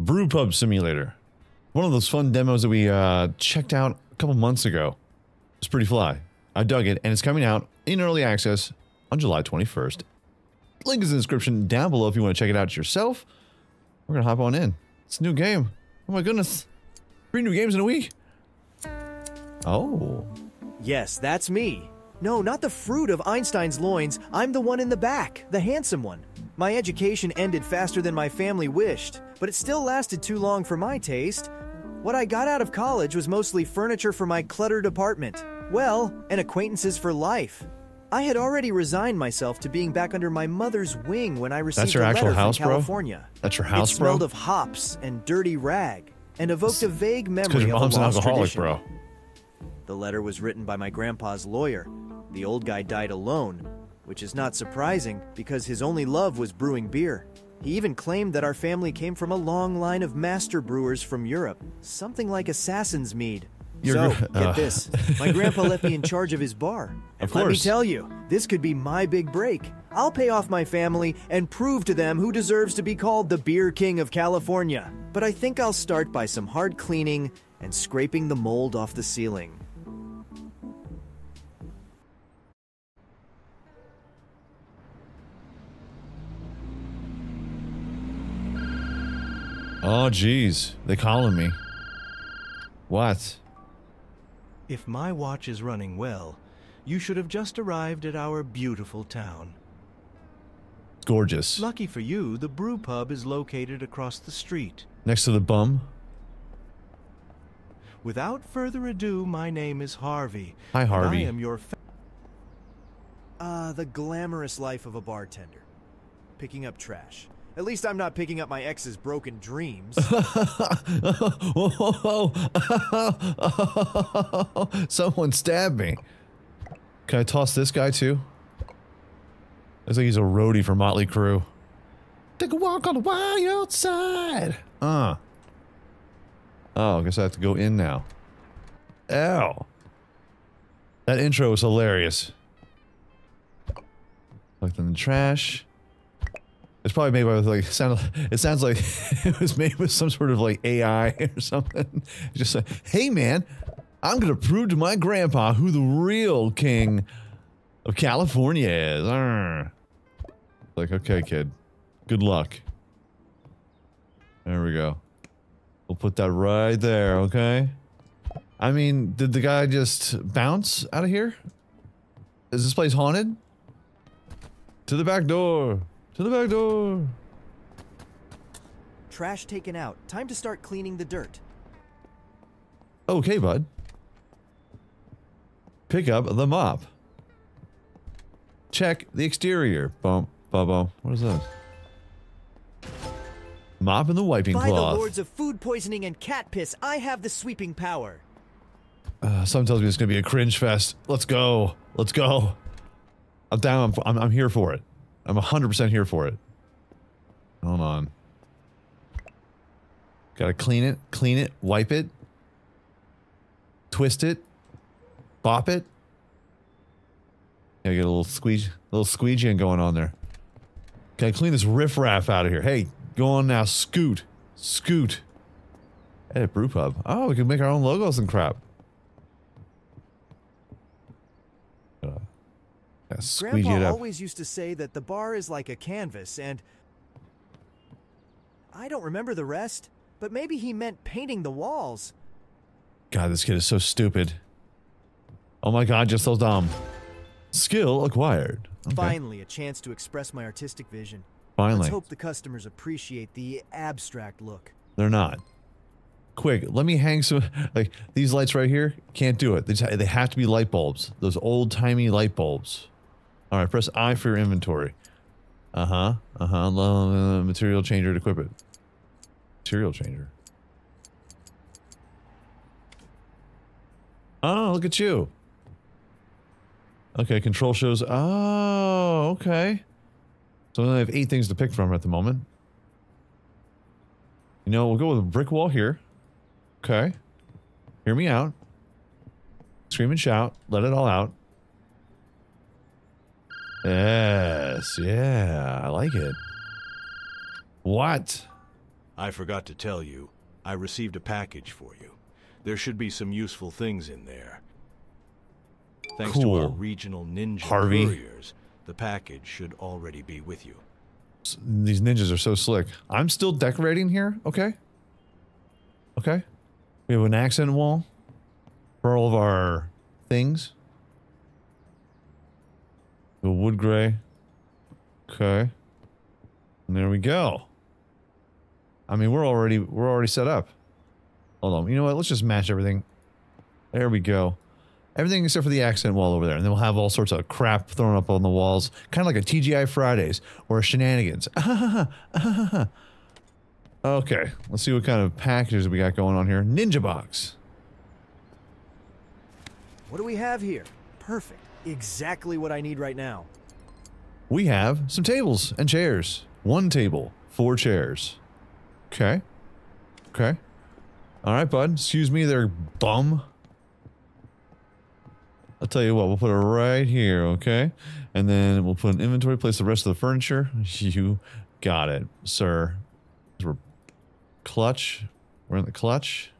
Brew Pub Simulator. One of those fun demos that we uh, checked out a couple months ago. It's pretty fly. I dug it, and it's coming out in early access on July 21st. Link is in the description down below if you want to check it out yourself. We're going to hop on in. It's a new game. Oh my goodness. Three new games in a week. Oh. Yes, that's me. No, not the fruit of Einstein's loins. I'm the one in the back, the handsome one. My education ended faster than my family wished, but it still lasted too long for my taste. What I got out of college was mostly furniture for my cluttered apartment. Well, and acquaintances for life. I had already resigned myself to being back under my mother's wing when I received That's your a actual letter house, from bro? California. That's your house, it bro? smelled of hops and dirty rag, and evoked a vague Because memory your of mom's a an alcoholic, tradition. bro. The letter was written by my grandpa's lawyer. The old guy died alone, which is not surprising because his only love was brewing beer. He even claimed that our family came from a long line of master brewers from Europe, something like Assassin's Mead. Your so, get uh. this. My grandpa left me in charge of his bar. Of Let me tell you, this could be my big break. I'll pay off my family and prove to them who deserves to be called the Beer King of California. But I think I'll start by some hard cleaning and scraping the mold off the ceiling. Oh, jeez. They calling me. What? If my watch is running well, you should have just arrived at our beautiful town. Gorgeous. Lucky for you, the brew pub is located across the street. Next to the bum. Without further ado, my name is Harvey. Hi, Harvey. I am your fa- Ah, the glamorous life of a bartender. Picking up trash. At least I'm not picking up my ex's broken dreams. Someone stabbed me. Can I toss this guy too? Looks like he's a roadie for Motley Crue. Take a walk on the wild side. Uh. Oh, I guess I have to go in now. Ow. That intro was hilarious. Looked in the trash. It's probably made by like sound. It sounds like it was made with some sort of like AI or something. Just like, hey man, I'm gonna prove to my grandpa who the real king of California is. Arr. Like, okay, kid, good luck. There we go. We'll put that right there. Okay. I mean, did the guy just bounce out of here? Is this place haunted? To the back door. To the back door. Trash taken out. Time to start cleaning the dirt. Okay, bud. Pick up the mop. Check the exterior. Bump, bubbo. What is that? Mop and the wiping By the cloth. lords of food poisoning and cat piss, I have the sweeping power. Uh, something tells me it's gonna be a cringe fest. Let's go. Let's go. I'm down. I'm, I'm, I'm here for it. I'm 100% here for it. Hold on. Gotta clean it, clean it, wipe it, twist it, bop it. Gotta get a little squeeze, little squeegeeing going on there. Gotta clean this riffraff out of here. Hey, go on now. Scoot. Scoot. Edit brew pub. Oh, we can make our own logos and crap. Gotta squeegee Grandpa it up. always used to say that the bar is like a canvas, and I don't remember the rest, but maybe he meant painting the walls. God, this kid is so stupid. Oh my god, just so dumb. Skill acquired. Okay. Finally, a chance to express my artistic vision. Finally. Let's hope the customers appreciate the abstract look. They're not. Quick, let me hang some. Like these lights right here, can't do it. They, just, they have to be light bulbs. Those old timey light bulbs. All right, press I for your inventory. Uh huh. Uh huh. Material changer to equip it. Material changer. Oh, look at you. Okay, control shows. Oh, okay. So I have eight things to pick from at the moment. You know, we'll go with a brick wall here. Okay. Hear me out. Scream and shout. Let it all out. Yes. Yeah. I like it. What? I forgot to tell you, I received a package for you. There should be some useful things in there. Thanks to our regional ninja Harvey. couriers, the package should already be with you. These ninjas are so slick. I'm still decorating here. Okay. Okay. We have an accent wall for all of our things. The wood gray. Okay. And there we go. I mean, we're already we're already set up. Hold on. You know what? Let's just match everything. There we go. Everything except for the accent wall over there. And then we'll have all sorts of crap thrown up on the walls. Kind of like a TGI Fridays or shenanigans. okay. Let's see what kind of packages we got going on here. Ninja box. What do we have here? Perfect. Exactly what I need right now. We have some tables and chairs. One table, four chairs. Okay. Okay. All right, bud. Excuse me they're bum. I'll tell you what, we'll put it right here, okay? And then we'll put an inventory, place the rest of the furniture. You got it, sir. We're clutch. We're in the clutch.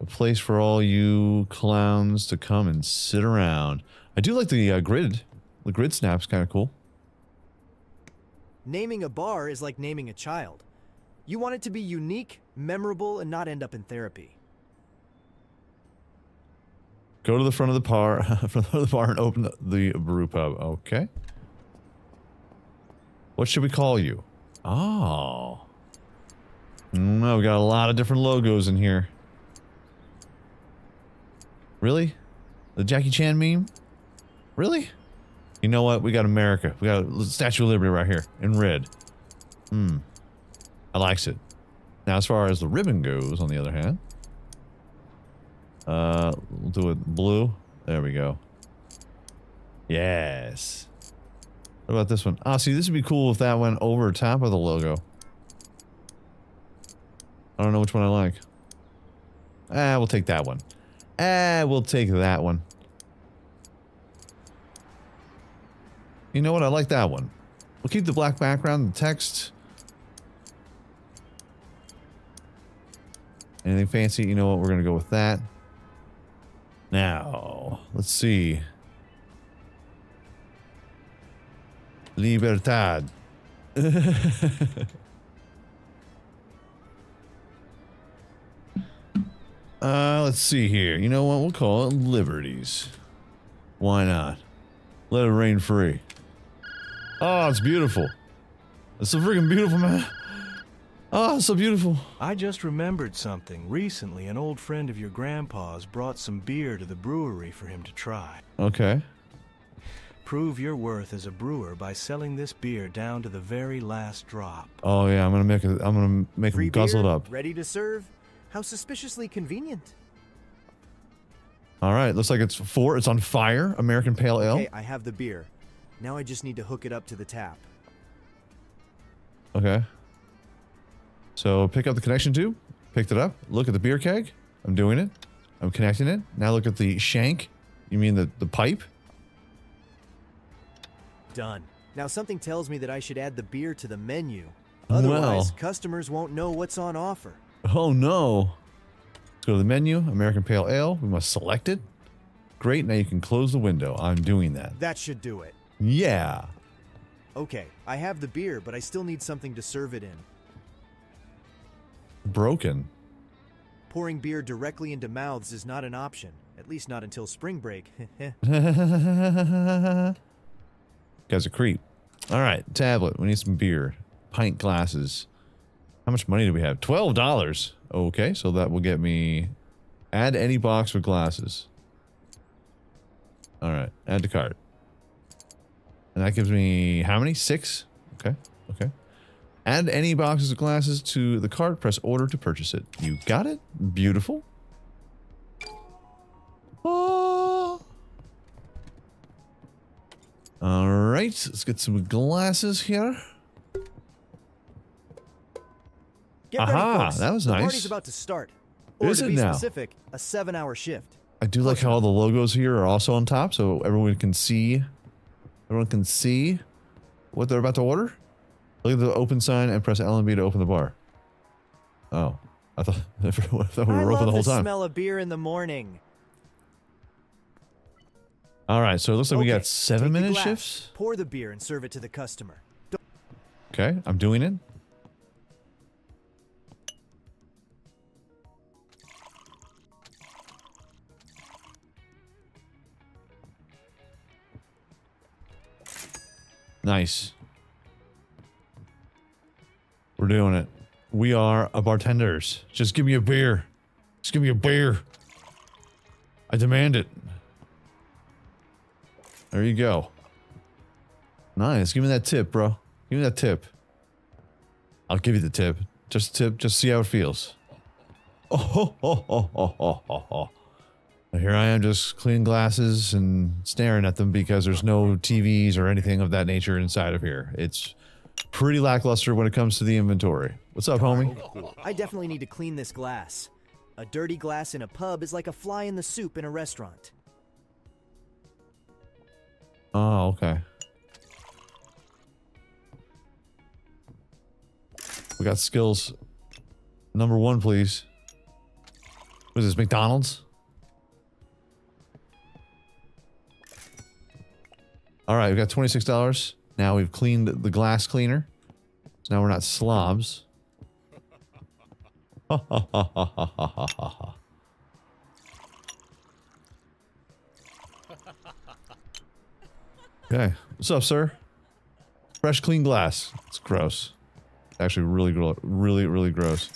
A place for all you clowns to come and sit around. I do like the uh, grid. The grid snap's kind of cool. Naming a bar is like naming a child. You want it to be unique, memorable, and not end up in therapy. Go to the front of the bar, front of the bar, and open the, the brew pub. Okay. What should we call you? Oh. No, we got a lot of different logos in here. Really? The Jackie Chan meme? Really? You know what? We got America. We got Statue of Liberty right here in red. Hmm. I likes it. Now, as far as the ribbon goes, on the other hand, uh, we'll do it blue. There we go. Yes. What about this one? Ah, see, this would be cool if that went over top of the logo. I don't know which one I like. Ah, we'll take that one. Ah, we'll take that one. You know what? I like that one. We'll keep the black background, the text. Anything fancy? You know what? We're going to go with that. Now, let's see. Libertad. uh, let's see here. You know what? We'll call it Liberties. Why not? Let it rain free. Oh, it's beautiful. It's so freaking beautiful, man. Oh, it's so beautiful. I just remembered something. Recently, an old friend of your grandpa's brought some beer to the brewery for him to try. Okay. Prove your worth as a brewer by selling this beer down to the very last drop. Oh yeah, I'm gonna make it. I'm gonna make Free them guzzle it up. ready to serve? How suspiciously convenient. All right, looks like it's four. It's on fire. American Pale Ale. Okay, I have the beer. Now I just need to hook it up to the tap. Okay. So pick up the connection tube. Picked it up. Look at the beer keg. I'm doing it. I'm connecting it. Now look at the shank. You mean the, the pipe? Done. Now something tells me that I should add the beer to the menu. Otherwise, Well. customers won't know what's on offer. Oh no. Let's go to the menu. American Pale Ale. We must select it. Great. Now you can close the window. I'm doing that. That should do it. Yeah. Okay, I have the beer, but I still need something to serve it in. Broken. Pouring beer directly into mouths is not an option, at least not until spring break. Guy's a creep. All right, tablet. We need some beer. Pint glasses. How much money do we have? Twelve dollars. Okay, so that will get me. Add any box with glasses. All right, add to cart. And that gives me how many? Six. Okay. Okay. Add any boxes of glasses to the cart. Press order to purchase it. You got it. Beautiful. Oh. All right, let's get some glasses here. Get ready, Aha, folks. that was the nice. party's about to start. Or Is to it be now? specific, a seven-hour shift. I do like how all the logos here are also on top, so everyone can see. Everyone can see what they're about to order. Look at the open sign and press L and B to open the bar. Oh, I thought, I thought we I were open the whole the time. smell of beer in the morning. All right, so it looks like we got seven minute glass, shifts. Pour the beer and serve it to the customer. Don't- Okay, I'm doing it. Nice. We're doing it. We are a bartenders. Just give me a beer. Just give me a beer. I demand it. There you go. Nice. Give me that tip, bro. Give me that tip. I'll give you the tip. Just tip. Just see how it feels. Oh, ho, ho, ho, ho, ho, ho, Here I am just cleaning glasses and staring at them because there's no TVs or anything of that nature inside of here. It's pretty lackluster when it comes to the inventory. What's up, homie? I definitely need to clean this glass. A dirty glass in a pub is like a fly in the soup in a restaurant. Oh, okay. We got skills. Number one, please. What is this, McDonald's? All right, we've got $26. Now we've cleaned the glass cleaner. So now we're not slobs. Okay. What's up, sir? Fresh, clean glass. It's gross. Actually, really, really, really gross.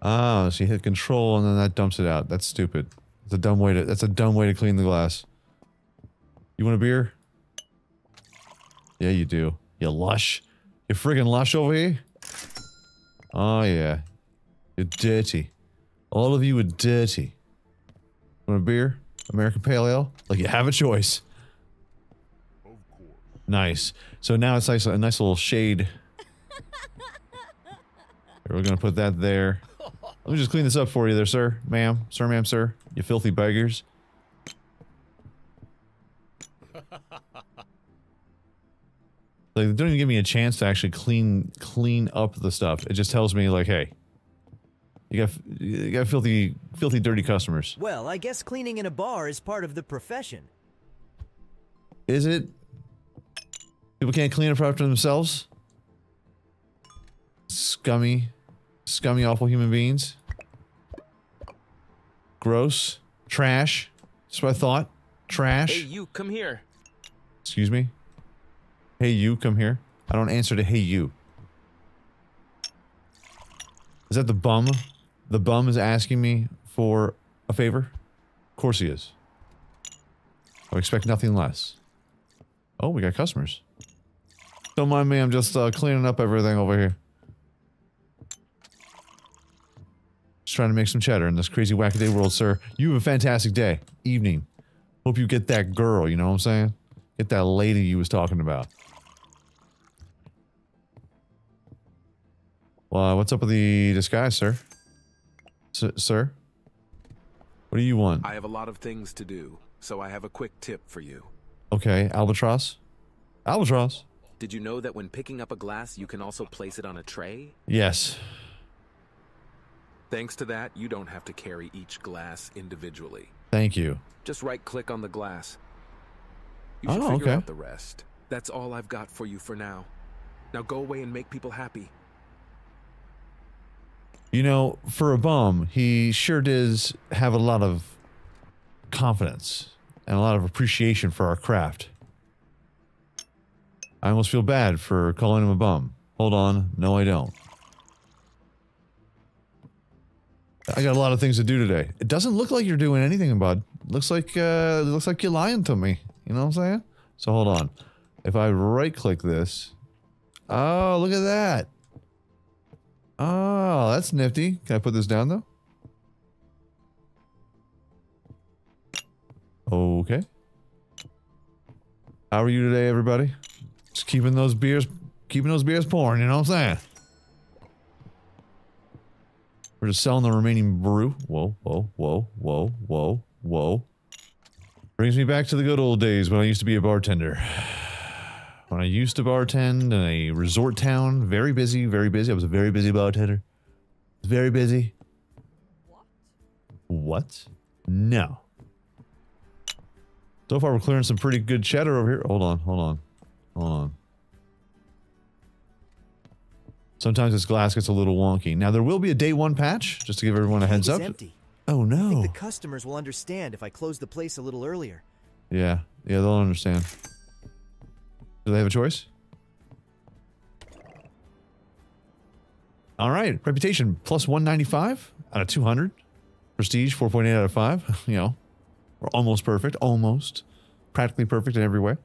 Ah, so you hit control and then that dumps it out. That's stupid. It's a dumb way to. That's a dumb way to clean the glass. You want a beer? Yeah, you do. You lush. You friggin' lush over here. Oh yeah. You're dirty. All of you are dirty. Want a beer? American Pale Ale? Like you have a choice. Nice. So now it's nice, a nice little shade. We're gonna put that there. Let me just clean this up for you there, sir. Ma'am. Sir, ma'am, sir. You filthy beggars. Like, they don't even give me a chance to actually clean clean up the stuff. It just tells me like, hey, you got you got filthy filthy dirty customers. Well, I guess cleaning in a bar is part of the profession. Is it? People can't clean up after themselves? Scummy, scummy, awful human beings. Gross. Trash. That's what I thought. Trash. Hey, you, come here. Excuse me? Hey, you, come here. I don't answer to hey, you. Is that the bum? The bum is asking me for a favor? Of course he is. I expect nothing less. Oh, we got customers. Don't mind me, I'm just uh, cleaning up everything over here. Just trying to make some cheddar in this crazy wackaday world, sir. You have a fantastic day. Evening. Hope you get that girl, you know what I'm saying? Get that lady you was talking about. Well, uh, what's up with the disguise, sir? S sir? What do you want? I have a lot of things to do, so I have a quick tip for you. Okay, albatross? Albatross? Did you know that when picking up a glass, you can also place it on a tray? Yes. Thanks to that, you don't have to carry each glass individually. Thank you. Just right click on the glass. You should Oh, figure okay. out the rest. That's all I've got for you for now. Now go away and make people happy. You know, for a bum, he sure does have a lot of confidence and a lot of appreciation for our craft. I almost feel bad for calling him a bum. Hold on. No, I don't. I got a lot of things to do today. It doesn't look like you're doing anything, bud. Looks like uh, looks like you're lying to me. You know what I'm saying? So hold on. If I right click this, oh look at that. Oh, that's nifty. Can I put this down though? Okay. How are you today, everybody? Just keeping those beers, keeping those beers pouring. You know what I'm saying? We're just selling the remaining brew. Whoa, whoa, whoa, whoa, whoa, whoa. Brings me back to the good old days when I used to be a bartender. When I used to bartend in a resort town, very busy, very busy. I was a very busy bartender. Very busy. What? What? No. So far, we're clearing some pretty good cheddar over here. Hold on, hold on, hold on. Sometimes this glass gets a little wonky. Now, there will be a day one patch, just to give everyone a heads up. empty. Oh, I no. think the customers will understand if I close the place a little earlier. Yeah, yeah, they'll understand. Do they have a choice? All right, reputation plus 195 out of 200. Prestige 4.8 out of 5. You know, we're almost perfect, almost. Practically perfect in every way.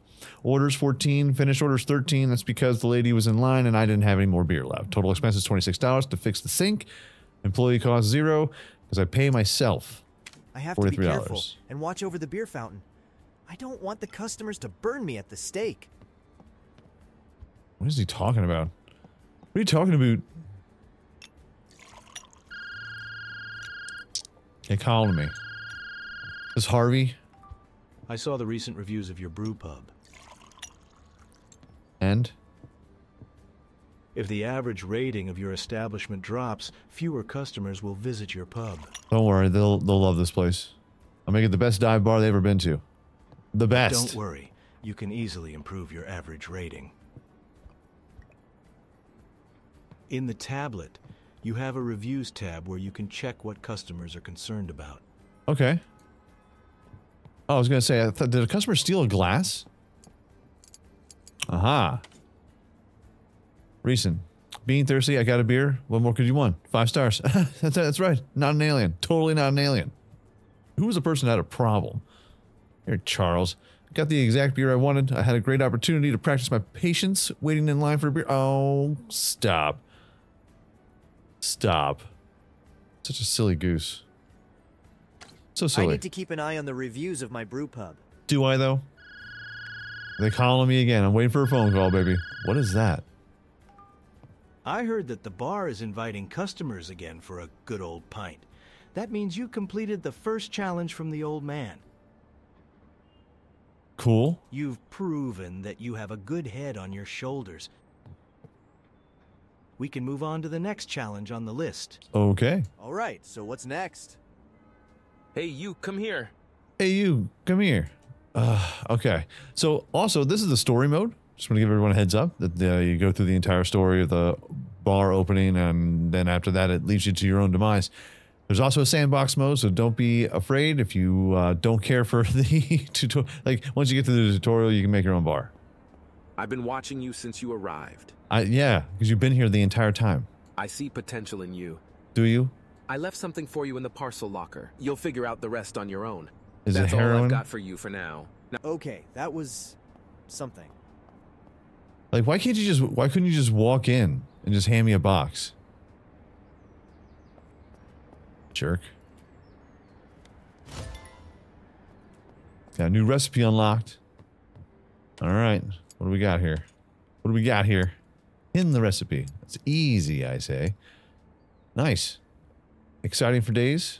Orders 14, finished orders 13. That's because the lady was in line and I didn't have any more beer left. Total expenses $26 to fix the sink. Employee cost zero because I pay myself. I have to be careful and watch over the beer fountain. I don't want the customers to burn me at the stake. What is he talking about? What are you talking about? Hey, call to me. This Harvey I saw the recent reviews of your brew pub. and If the average rating of your establishment drops, fewer customers will visit your pub. don't worry, they'll they'll love this place. I'll make it the best dive bar they've ever been to. The best. Don't worry, you can easily improve your average rating. In the tablet, you have a reviews tab where you can check what customers are concerned about. Okay. Oh, I was gonna say, I thought, did a customer steal a glass? Aha. Recent. Being thirsty, I got a beer. What more could you want? Five stars. that's, that's right. Not an alien. Totally not an alien. Who was the person that had a problem? Here, Charles. Got the exact beer I wanted. I had a great opportunity to practice my patience waiting in line for a beer. Oh, stop. Stop. Such a silly goose. So silly. I need to keep an eye on the reviews of my brew pub. Do I though? They calling me again. I'm waiting for a phone call, baby. What is that? I heard that the bar is inviting customers again for a good old pint. That means you completed the first challenge from the old man. Cool. You've proven that you have a good head on your shoulders. We can move on to the next challenge on the list. Okay. All right, so what's next? Hey, you, come here. Hey, you, come here. Uh, okay. So, also, this is the story mode. Just want to give everyone a heads up that uh, you go through the entire story of the bar opening, and then after that, it leads you to your own demise. There's also a sandbox mode, so don't be afraid if you uh, don't care for the tutorial. Like, once you get through the tutorial, you can make your own bar. I've been watching you since you arrived. I, yeah, because you've been here the entire time. I see potential in you. Do you? I left something for you in the parcel locker. You'll figure out the rest on your own. Is That's it all? I've got for you for now. Now, Okay, that was something. Like, why can't you just? Why couldn't you just walk in and just hand me a box? Jerk. Got a new recipe unlocked. All right, what do we got here? What do we got here? In the recipe. It's easy, I say. Nice. Exciting for days.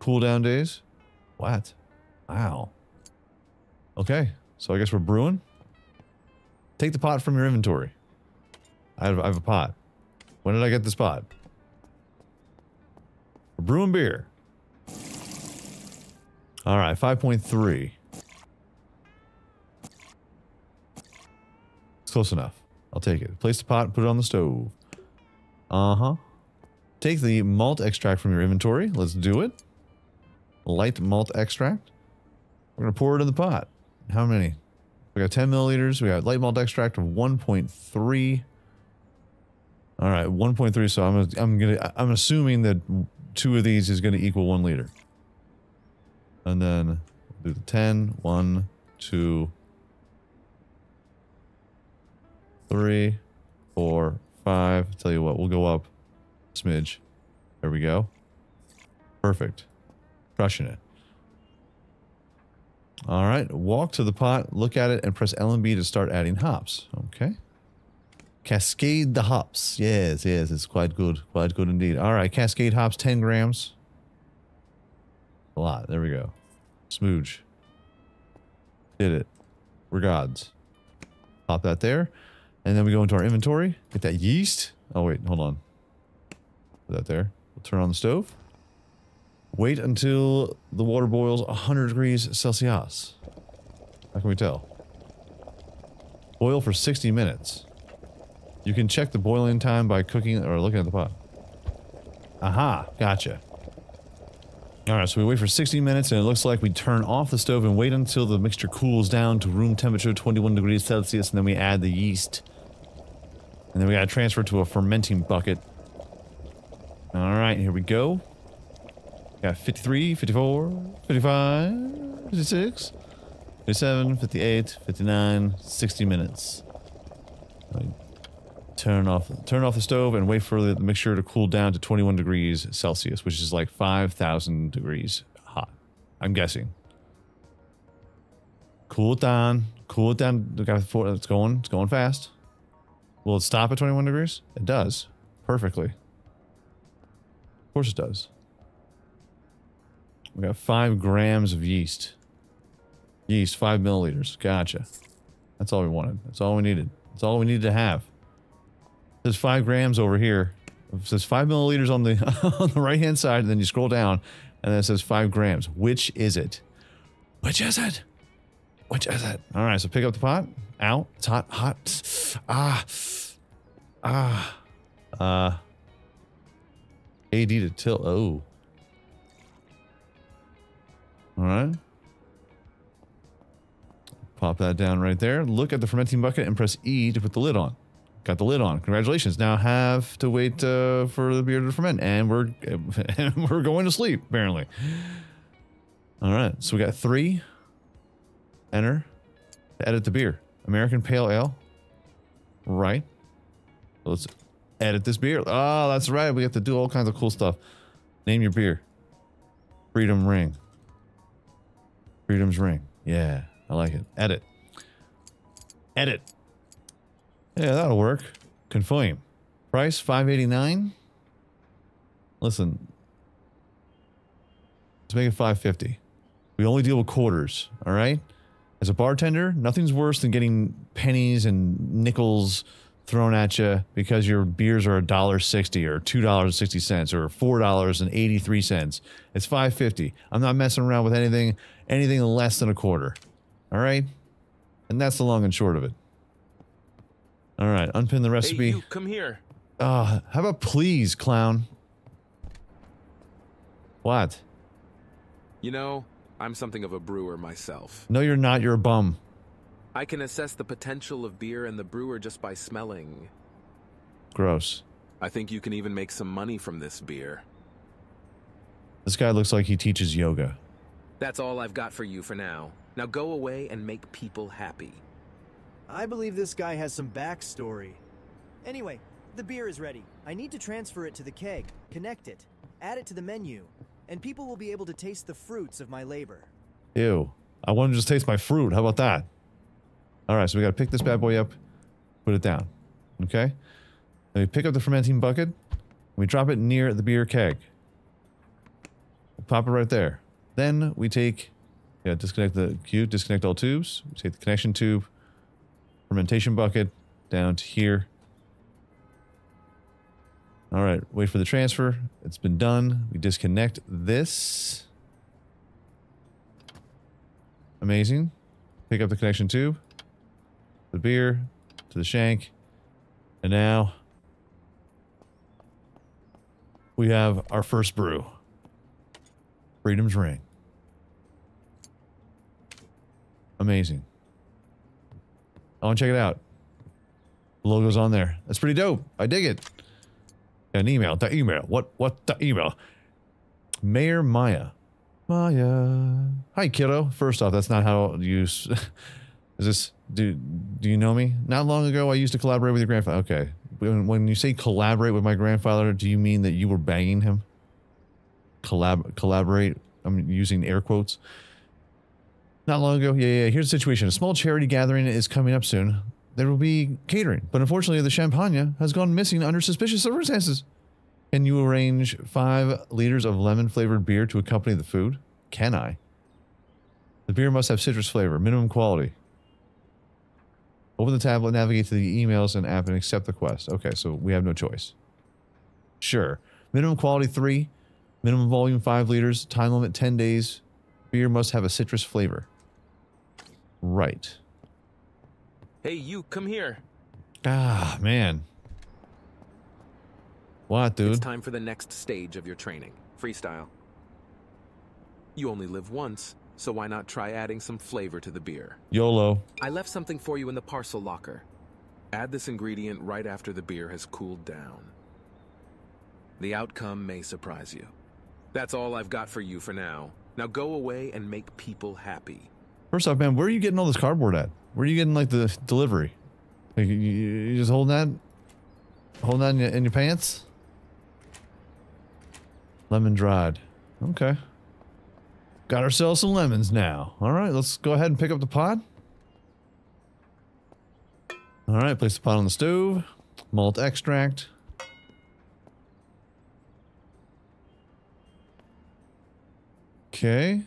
Cool down days. What? Wow. Okay, so I guess we're brewing. Take the pot from your inventory. I have, I have a pot. When did I get this pot? We're brewing beer. All right, 5.3. It's close enough. I'll take it. Place the pot put it on the stove. Uh huh. Take the malt extract from your inventory. Let's do it. Light malt extract. We're going to pour it in the pot. How many? We got 10 milliliters. We got light malt extract of 1.3. All right, 1.3. So I'm I'm gonna I'm assuming that two of these is gonna equal one liter. And then do the 10, 1, 2, 3, 4, 5. Tell you what, we'll go up smidge. There we go. Perfect. Crushing it. All right, walk to the pot, look at it, and press L and B to start adding hops. Okay. Cascade the hops. Yes, yes, it's quite good. Quite good indeed. All right, cascade hops, 10 grams. A lot. There we go. Smooge. Did it. We're gods. Pop that there. And then we go into our inventory. Get that yeast. Oh, wait. Hold on. Put that there. We'll turn on the stove. Wait until the water boils 100 degrees Celsius. How can we tell? Boil for 60 minutes. You can check the boiling time by cooking or looking at the pot. Aha, gotcha. Alright, so we wait for 60 minutes and it looks like we turn off the stove and wait until the mixture cools down to room temperature 21 degrees Celsius and then we add the yeast. And then we gotta transfer to a fermenting bucket. Alright, here we go. Got 53, 54, 55, 56, 57, 58, 59, 60 minutes. Turn off, turn off the stove and wait for the mixture to cool down to 21 degrees Celsius, which is like 5,000 degrees hot. I'm guessing. Cool it down. Cool it down. It's going. It's going fast. Will it stop at 21 degrees? It does. Perfectly. Of course it does. We got five grams of yeast. Yeast, five milliliters. Gotcha. That's all we wanted. That's all we needed. That's all we needed to have. There's five grams over here. It says five milliliters on the on the right hand side, and then you scroll down, and then it says five grams. Which is it? Which is it? Which is it? All right, so pick up the pot. Out. It's hot. Hot. Ah. Ah. Uh. AD to tilt. Oh. All right. Pop that down right there. Look at the fermenting bucket and press E to put the lid on. Got the lid on. Congratulations. Now have to wait uh, for the beer to ferment, and we're we're going to sleep apparently. All right. So we got three. Enter. Edit the beer. American Pale Ale. Right. Let's edit this beer. Oh, that's right. We have to do all kinds of cool stuff. Name your beer. Freedom Ring. Freedom's Ring. Yeah, I like it. Edit. Edit. Yeah, that'll work. Confirm. Price 589. Listen. Let's make it 550. We only deal with quarters, all right? As a bartender, nothing's worse than getting pennies and nickels thrown at you because your beers are $1.60 or $2.60 or $4.83. It's 550. I'm not messing around with anything anything less than a quarter. All right? And that's the long and short of it. All right, unpin the recipe. Hey, you, come here. Uh, how about please, clown? What? You know, I'm something of a brewer myself. No, you're not. You're a bum. I can assess the potential of beer and the brewer just by smelling. Gross. I think you can even make some money from this beer. This guy looks like he teaches yoga. That's all I've got for you for now. Now go away and make people happy. I believe this guy has some backstory. Anyway, the beer is ready. I need to transfer it to the keg, connect it, add it to the menu, and people will be able to taste the fruits of my labor. Ew. I want to just taste my fruit. How about that? All right, so we got to pick this bad boy up, put it down. Okay? Then we pick up the fermenting bucket, we drop it near the beer keg. Pop it right there. Then we take, yeah, disconnect the cube, disconnect all tubes. We take the connection tube, fermentation bucket down to here. All right, wait for the transfer. It's been done. We disconnect this. Amazing. Pick up the connection tube, the beer to the shank, and now we have our first brew. Freedom's Ring. Amazing. I want to check it out. The logo's on there. That's pretty dope. I dig it. An email. The email. What? What? The email. Mayor Maya. Maya. Hi, kiddo. First off, that's not how you. Is this? Do Do you know me? Not long ago, I used to collaborate with your grandfather. Okay. When, when you say collaborate with my grandfather, do you mean that you were banging him? Collab collaborate. I'm using air quotes. Not long ago, yeah, yeah. Here's the situation: a small charity gathering is coming up soon. There will be catering, but unfortunately, the champagne has gone missing under suspicious circumstances. Can you arrange five liters of lemon flavored beer to accompany the food? Can I? The beer must have citrus flavor, minimum quality. Open the tablet, navigate to the emails and app, and accept the quest. Okay, so we have no choice. Sure. Minimum quality three, minimum volume five liters, time limit 10 days. Beer must have a citrus flavor. Right. Hey, you, come here. Ah, man. What, dude? It's time for the next stage of your training freestyle. You only live once, so why not try adding some flavor to the beer? YOLO. I left something for you in the parcel locker. Add this ingredient right after the beer has cooled down. The outcome may surprise you. That's all I've got for you for now. Now go away and make people happy. First off, man, where are you getting all this cardboard at? Where are you getting like the delivery? Like, you, you just holding that, holding that in your, in your pants? Lemon dried. Okay. Got ourselves some lemons now. All right, let's go ahead and pick up the pot. All right, place the pot on the stove. Malt extract. Okay.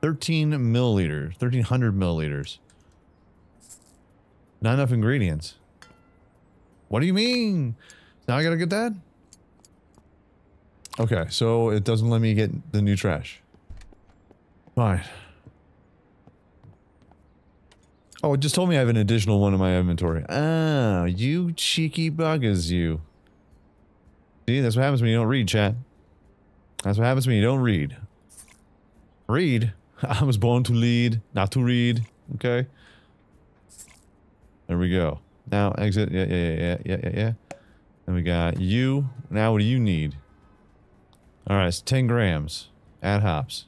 13 milliliters, 1300 milliliters. Not enough ingredients. What do you mean? Now I gotta get that? Okay, so it doesn't let me get the new trash. Fine. Oh, it just told me I have an additional one in my inventory. Oh, you cheeky buggers, you. See, that's what happens when you don't read, chat. That's what happens when you don't read. Read? I was born to lead, not to read. Okay. There we go. Now exit. Yeah, yeah, yeah, yeah, yeah, yeah. And we got you. Now what do you need? All right, it's 10 grams. Add hops.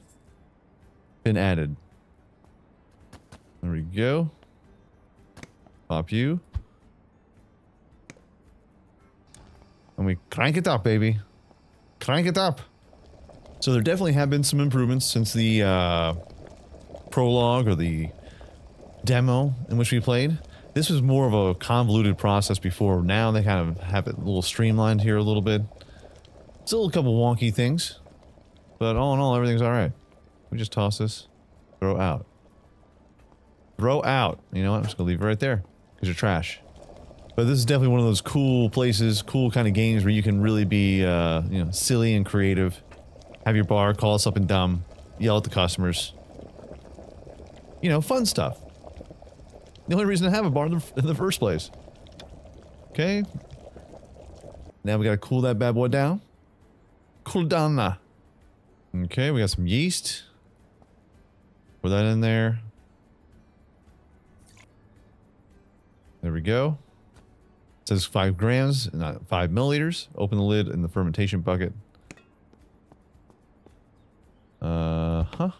Been added. There we go. Pop you. And we crank it up, baby. Crank it up. So there definitely have been some improvements since the uh, prologue or the demo in which we played. This was more of a convoluted process before. Now they kind of have it a little streamlined here a little bit. Still a couple wonky things, but all in all, everything's all right. We just toss this, throw out, throw out. You know what? I'm just gonna leave it right there because you're trash. But this is definitely one of those cool places, cool kind of games where you can really be, uh, you know, silly and creative. Have your bar, call us up and dumb, yell at the customers. You know, fun stuff. The only reason to have a bar in the, in the first place. Okay. Now we gotta cool that bad boy down. Cool down now. Okay, we got some yeast. Put that in there. There we go. It says five grams, not five milliliters. Open the lid in the fermentation bucket. Uh huh.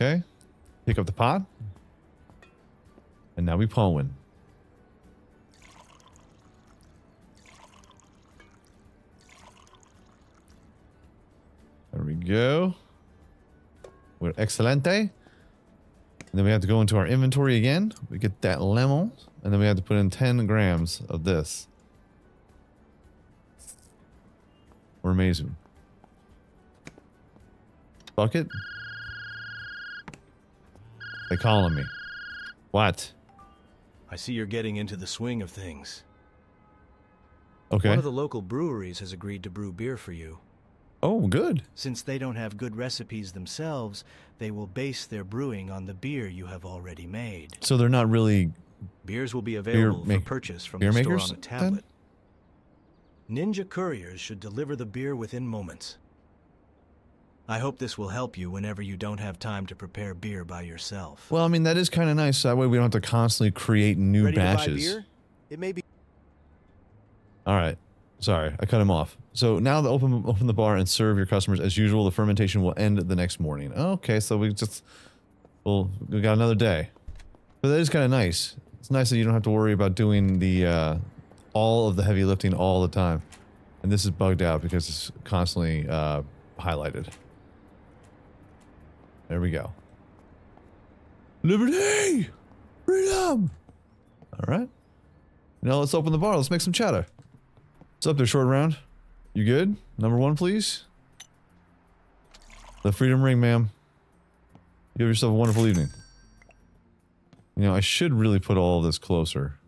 Okay. Pick up the pot. And now we pulling. There we go. We're excelente. And then we have to go into our inventory again. We get that lemon. And then we have to put in 10 grams of this. We're amazing. Bucket? They calling me. What? I see you're getting into the swing of things. Okay. One of the local breweries has agreed to brew beer for you. Oh, good. Since they don't have good recipes themselves, they will base their brewing on the beer you have already made. So they're not really Beers will be available for purchase from the store on a then? tablet. Ninja couriers should deliver the beer within moments. I hope this will help you whenever you don't have time to prepare beer by yourself. Well, I mean, that is kind of nice. That way we don't have to constantly create new Ready batches. to buy beer? It may be All right. Sorry, I cut him off. So now the open open the bar and serve your customers as usual. The fermentation will end the next morning. Okay, so we just well we got another day. But that is kind of nice. It's nice that you don't have to worry about doing the uh, all of the heavy lifting all the time. And this is bugged out because it's constantly uh, highlighted. There we go. Liberty, freedom. All right. Now let's open the bar. Let's make some chatter. What's up there, short round? You good? Number one, please. The freedom ring, ma'am. You have yourself a wonderful evening. You know, I should really put all this closer.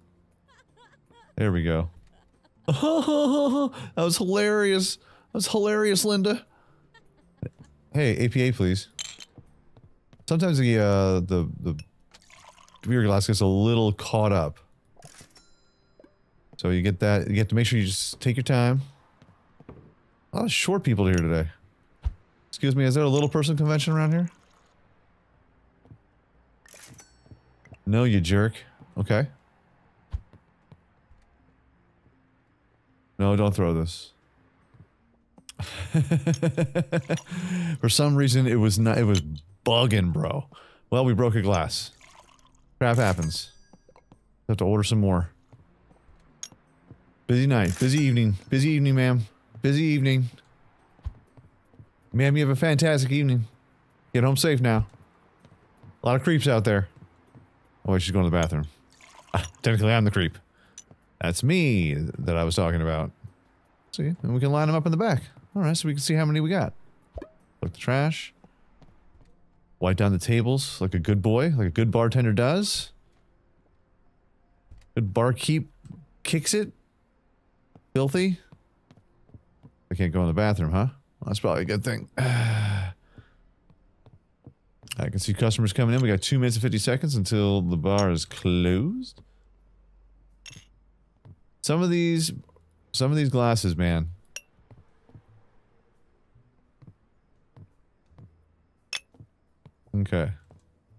There we go. that was hilarious. That was hilarious, Linda. Hey, APA, please. Sometimes the uh, the the beer glass gets a little caught up. So you get that. You get to make sure you just take your time. A lot of short people here today. Excuse me, is there a little person convention around here? No, you jerk. Okay. No, don't throw this. For some reason, it was not. It was bugging, bro. Well, we broke a glass. Crap happens. Have to order some more. Busy night. Busy evening. Busy evening, ma'am. Busy evening. Ma'am, you have a fantastic evening. Get home safe now. A lot of creeps out there. Oh, wait, she's going to the bathroom. Ah, technically, I'm the creep. That's me that I was talking about. See, and we can line them up in the back. All right, so we can see how many we got. Look the trash. Wipe down the tables like a good boy, like a good bartender does. Good barkeep kicks it. Filthy. I can't go in the bathroom, huh? Well, that's probably a good thing. I can see customers coming in. We got two minutes and 50 seconds until the bar is closed. Some of these, some of these glasses, man. Okay.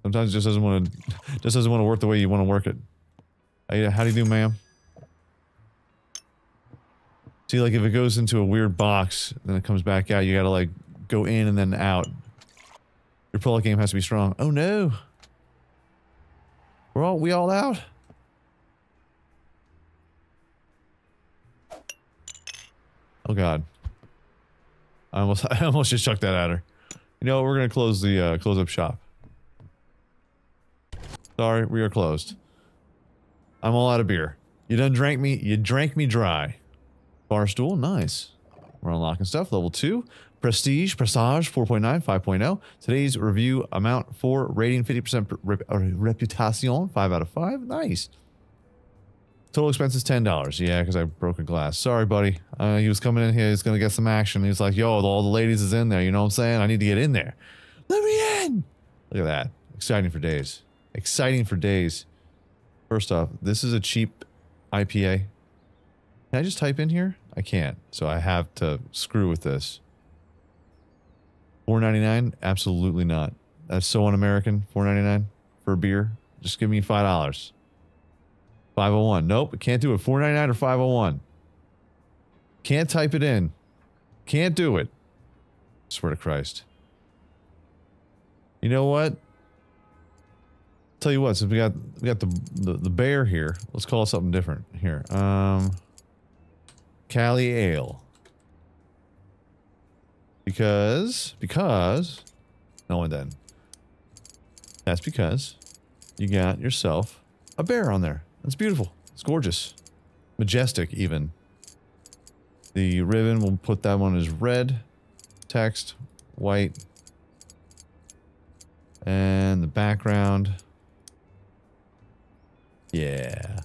Sometimes it just doesn't want to, just doesn't want to work the way you want to work it. How do you do, ma'am? See, like if it goes into a weird box, then it comes back out. You gotta like go in and then out. Your pull game has to be strong. Oh no. We're all we all out? Oh god. I almost I almost just chucked that at her. You know we're gonna close the uh, close up shop. Sorry, we are closed. I'm all out of beer. You done drank me you drank me dry. Bar stool, nice. We're unlocking stuff. Level 2. Prestige, Prestige 4.9, 5.0. Today's review amount 4, rating 50% rep uh, reputation, 5 out of 5. Nice. Total expenses $10. Yeah, because I broke a glass. Sorry, buddy. Uh, he was coming in here. He's going to get some action. He's like, yo, all the ladies is in there. You know what I'm saying? I need to get in there. Let me in. Look at that. Exciting for days. Exciting for days. First off, this is a cheap IPA. Can I just type in here? I can't. So I have to screw with this. 4.99? Absolutely not. That's so un-American. 4.99 for a beer. Just give me five dollars. 501. Nope, can't do it. 4.99 or 501. Can't type it in. Can't do it. Swear to Christ. You know what? Tell you what, since we got we got the, the the bear here, let's call it something different here. Um Cali Ale. Because, because, no and then. That's because you got yourself a bear on there. That's beautiful. It's gorgeous. Majestic, even. The ribbon, we'll put that one as red. Text, white. And the background. Yeah.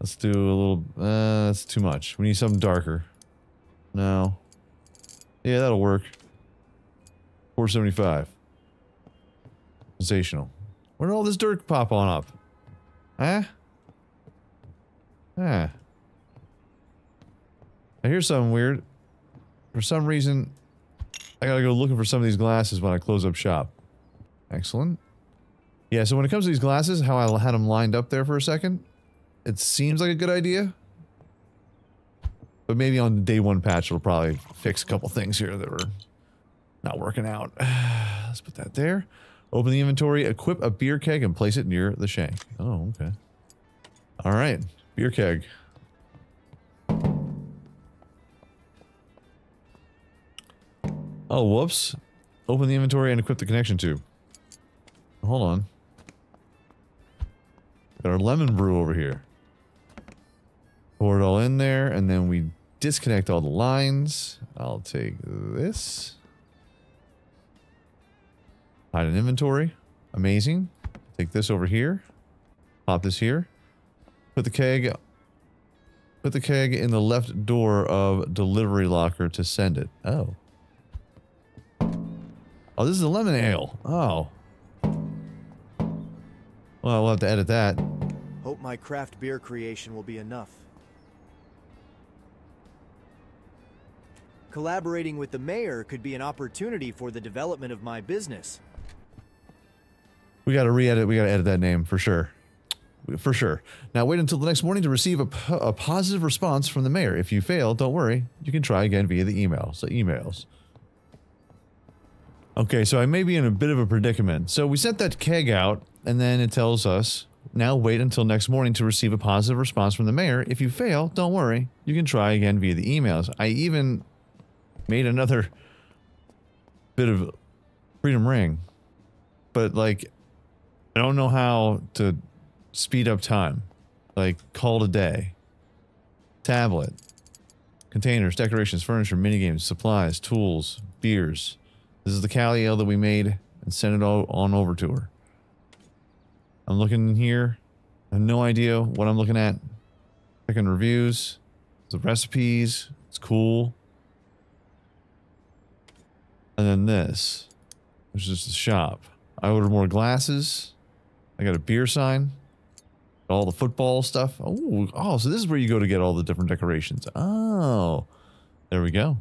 Let's do a little, uh, that's too much. We need something darker. No. Yeah, that'll work. 475. Sensational. Where did all this dirt pop on up? Huh? Huh. I hear something weird. For some reason, I gotta go looking for some of these glasses when I close up shop. Excellent. Yeah, so when it comes to these glasses, how I had them lined up there for a second, it seems like a good idea. But maybe on day one patch, it'll probably fix a couple things here that were not working out. Let's put that there. Open the inventory, equip a beer keg, and place it near the shank. Oh, okay. All right, beer keg. Oh, whoops. Open the inventory and equip the connection tube. Hold on. Got our lemon brew over here. Pour it all in there, and then we disconnect all the lines. I'll take this. Hide an inventory. Amazing. Take this over here. Pop this here. Put the keg put the keg in the left door of delivery locker to send it. Oh. Oh, this is a lemon ale. Oh. Well, we'll have to edit that. Hope my craft beer creation will be enough. Collaborating with the mayor could be an opportunity for the development of my business. We got to re-edit. We got to edit that name for sure. For sure. Now wait until the next morning to receive a, a positive response from the mayor. If you fail, don't worry. You can try again via the email. So emails. Okay, so I may be in a bit of a predicament. So we sent that keg out, and then it tells us now wait until next morning to receive a positive response from the mayor. If you fail, don't worry. You can try again via the emails. I even made another bit of freedom ring, but like I don't know how to speed up time. Like call it a day. Tablet. Containers, decorations, furniture, minigames, supplies, tools, beers. This is the Cali Ale that we made and sent it all on over to her. I'm looking here. I have no idea what I'm looking at. Checking reviews. The recipes. It's cool. And then this, which is the shop. I ordered more glasses. I got a beer sign. All the football stuff. Oh, oh, so this is where you go to get all the different decorations. Oh, there we go.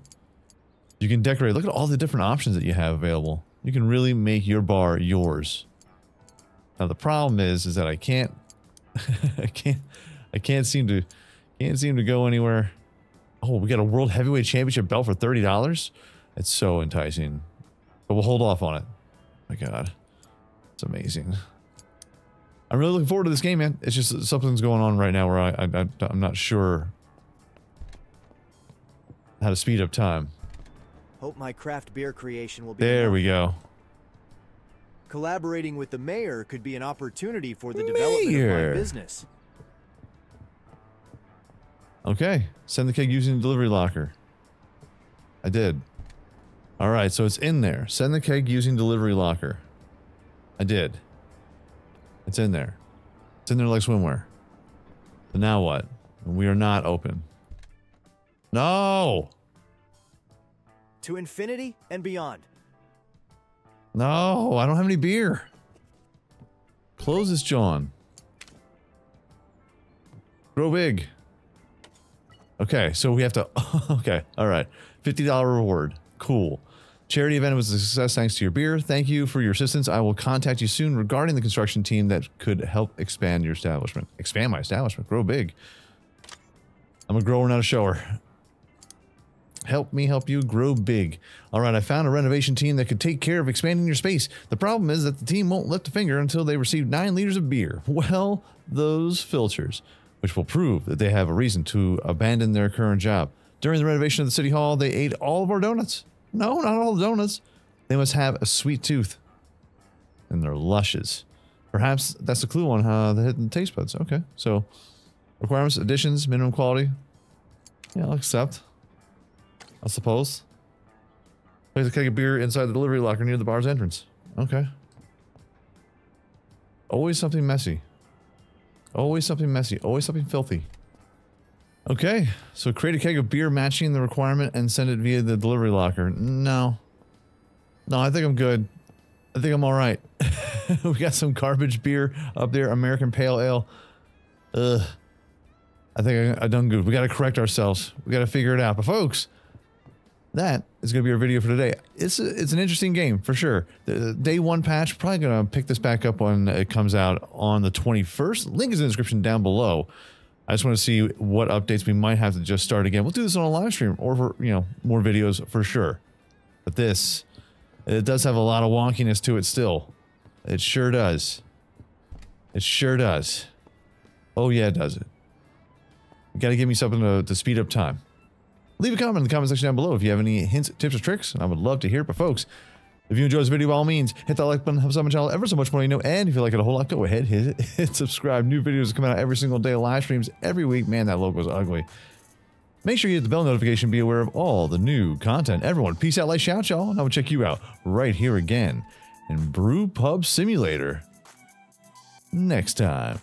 You can decorate. Look at all the different options that you have available. You can really make your bar yours. Now the problem is, is that I can't, I can't, I can't seem to, can't seem to go anywhere. Oh, we got a world heavyweight championship belt for thirty dollars. It's so enticing, but we'll hold off on it. Oh my God, it's amazing. I'm really looking forward to this game, man. It's just something's going on right now where I, I, I I'm not sure how to speed up time. Hope my craft beer creation will be There enough. we go. Collaborating with the mayor could be an opportunity for the development of Mayor. my business. Okay. Send the keg using the delivery locker. I did. All right, so it's in there. Send the keg using delivery locker. I did. It's in there. It's in there like swimwear. So now what? We are not open. No! To infinity and beyond. No, I don't have any beer. Close this, John. Grow big. Okay, so we have to. Okay, all right. $50 reward. Cool. Charity event was a success thanks to your beer. Thank you for your assistance. I will contact you soon regarding the construction team that could help expand your establishment. Expand my establishment. Grow big. I'm a grower, not a shower. Help me help you grow big. All right, I found a renovation team that could take care of expanding your space. The problem is that the team won't lift a finger until they receive nine liters of beer. Well, those filters, which will prove that they have a reason to abandon their current job. During the renovation of the city hall, they ate all of our donuts. No, not all donuts. They must have a sweet tooth. And they're luscious. Perhaps that's a clue on how the hidden taste buds. Okay, so requirements, additions, minimum quality. Yeah, I'll accept. I suppose. Place a keg of beer inside the delivery locker near the bar's entrance. Okay. Always something messy. Always something messy. Always something filthy. Okay, so create a keg of beer matching the requirement and send it via the delivery locker. No. No, I think I'm good. I think I'm all right. we got some garbage beer up there, American Pale Ale. Ugh. I think I, I done good. We got to correct ourselves. We got to figure it out. But folks, that is going to be our video for today. It's a, it's an interesting game for sure. The day one patch probably going to pick this back up when it comes out on the 21st. Link is in the description down below. I just want to see what updates we might have to just start again. We'll do this on a live stream or for, you know, more videos for sure. But this, it does have a lot of wonkiness to it still. It sure does. It sure does. Oh yeah, it does it. You got to give me something to, to speed up time. Leave a comment in the comment section down below if you have any hints, tips, or tricks, and I would love to hear it. But folks, if you enjoyed this video, by all means, hit that like button, helps out my channel ever so much more, you know. And if you like it a whole lot, go ahead, hit it, hit subscribe. New videos come out every single day, live streams every week. Man, that logo's ugly. Make sure you hit the bell notification, be aware of all the new content. Everyone, peace out, like shout, y'all, and I will check you out right here again in Brew Pub Simulator. next time.